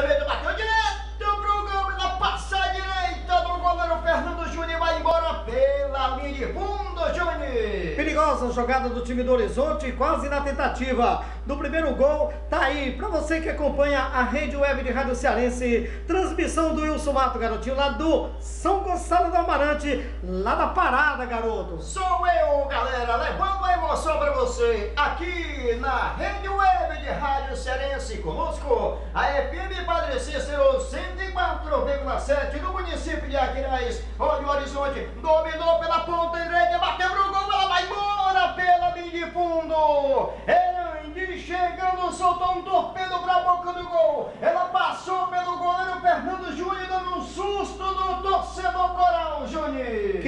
Lançamento bateu direto pro gol na passa direita do goleiro Fernando Júnior vai embora pela linha de fundo, Júnior. Perigosa jogada do time do Horizonte, quase na tentativa do primeiro gol. Tá aí, pra você que acompanha a rede web de Rádio Cearense, transmissão do Wilson Mato, garotinho, lá do São Gonçalo do Amarante, lá da parada, garoto. Sou eu, galera, levando a emoção pra você aqui na rede web de Rádio Cearense. Conosco, a Cícero 104,7 do município de Aquiraz. Olha o horizonte, dominou pela ponta direita, bateu pro gol, ela vai embora pela linha de fundo. Erandi chegando, soltou um torpedo pra boca do gol. Ela passou pelo goleiro Fernando Júnior, dando um susto no torcedor coral,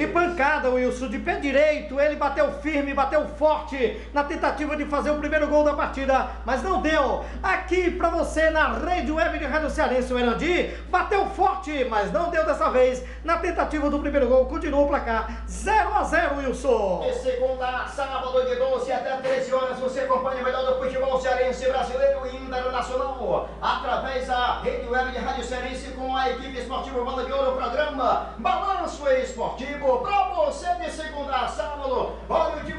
Que pancada, Wilson, de pé direito, ele bateu firme, bateu forte na tentativa de fazer o primeiro gol da partida, mas não deu. Aqui pra você na rede web de Rádio Cearense, o Erandi bateu forte, mas não deu dessa vez na tentativa do primeiro gol. Continua o placar 0 a 0 Wilson. De segunda a sábado, de 12 até 13 horas, você acompanha o melhor do futebol cearense brasileiro e internacional através da rede web de Rádio Cearense com a Bola de Ouro, programa Balanço Esportivo para você de segunda a sábado. Olha o time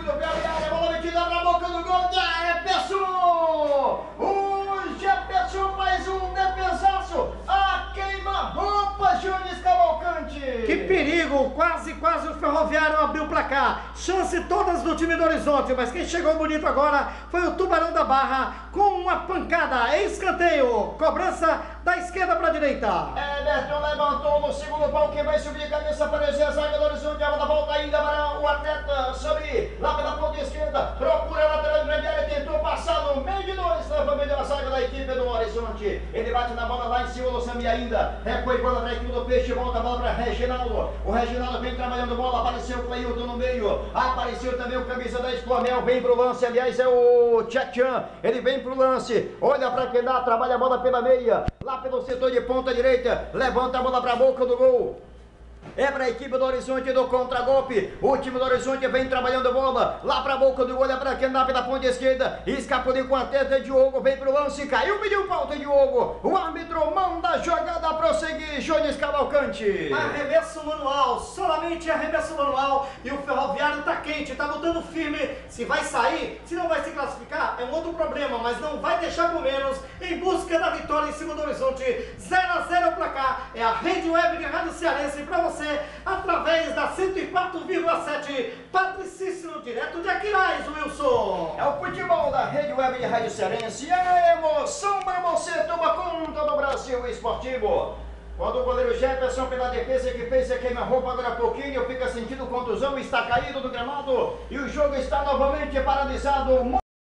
perigo! Quase, quase o Ferroviário abriu o placar. Chance todas do time do Horizonte, mas quem chegou bonito agora foi o Tubarão da Barra com uma pancada. Escanteio. Cobrança da esquerda para a direita. Everton levantou no segundo pau, quem vai subir a cabeça para a zaga do Horizonte, a volta ainda para o atleta subir lá pela ponta esquerda, procura da equipe do Horizonte, ele bate na bola lá em cima do Sami ainda, recua bola para a equipe do Peixe, volta a bola para Reginaldo, o Reginaldo vem trabalhando bola, apareceu o Cleilton no meio, apareceu também o camisa 10 Flamengo, vem pro lance, aliás é o Tchatchan, ele vem pro lance, olha para quem dá, trabalha a bola pela meia, lá pelo setor de ponta direita, levanta a bola para a boca do gol. É para a equipe do Horizonte do contragolpe. O time do Horizonte vem trabalhando bola. Lá para a boca do gol, é para Kendap da ponta esquerda. Escapuliu com a teta. Diogo vem pro lance. Caiu, pediu falta. Diogo. O árbitro manda a jogada prosseguir. Jones Cavalcante. Arremesso manual. Solamente arremesso manual. E o Ferroviário tá quente. Tá lutando firme. Se vai sair, se não vai se classificar, é um outro problema. Mas não vai deixar por menos em busca da vitória em cima do Horizonte. 0 a 0 para cá. É a rede web de Rádio Cearense para você através da 104,7 Patricício, direto de Aquiraz, Wilson. É o futebol da Rede Web de Rádio Cearense. É a emoção para você toma conta do Brasil Esportivo. Quando o goleiro Jefferson pela defesa que fez a queima-roupa agora há pouquinho, fica sentindo contusão, está caído do gramado e o jogo está novamente paralisado.